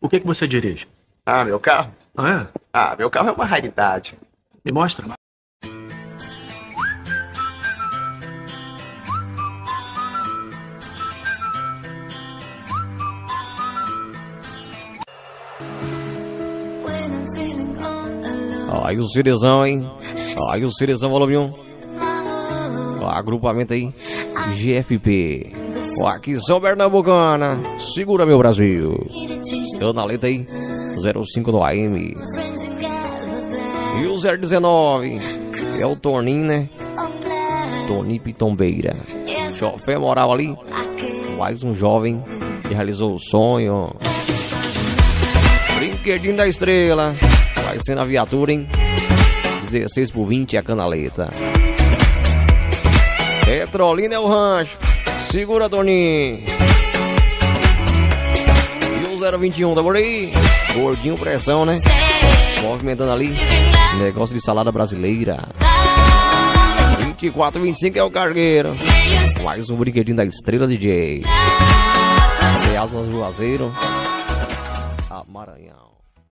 O que, que você dirige? Ah, meu carro? Ah, é? Ah, meu carro é uma raridade. Me mostra. Aí o Cerezão, hein? Aí o Cerezão, volume 1. Ó, agrupamento aí. GFP. Aqui São Pernambucana. Segura meu Brasil. Eu na letra aí. 05 do AM. E o 019. É o Toninho, né? Toninho Pitombeira. Chofé moral ali. Mais um jovem que realizou o sonho. Brinquedinho da estrela. Vai ser na viatura, hein? 16 por 20 é a canaleta. Petrolina é o rancho. Segura, Toninho. E o 021, tá por aí? Gordinho pressão, né? Movimentando ali. Negócio de salada brasileira. 24, 25 é o cargueiro. Mais um brinquedinho da estrela DJ. Real Juazeiro. Ah, Maranhão.